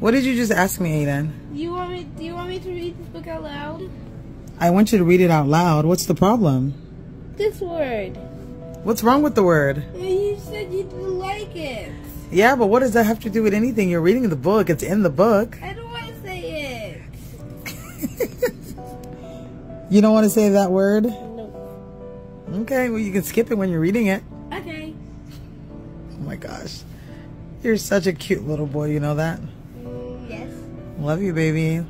What did you just ask me, Aiden? You want me? Do you want me to read this book out loud? I want you to read it out loud. What's the problem? This word. What's wrong with the word? You said you didn't like it. Yeah, but what does that have to do with anything? You're reading the book. It's in the book. I don't want to say it. you don't want to say that word? No. Okay, well, you can skip it when you're reading it. Oh my gosh. You're such a cute little boy, you know that? Yes. Love you, baby.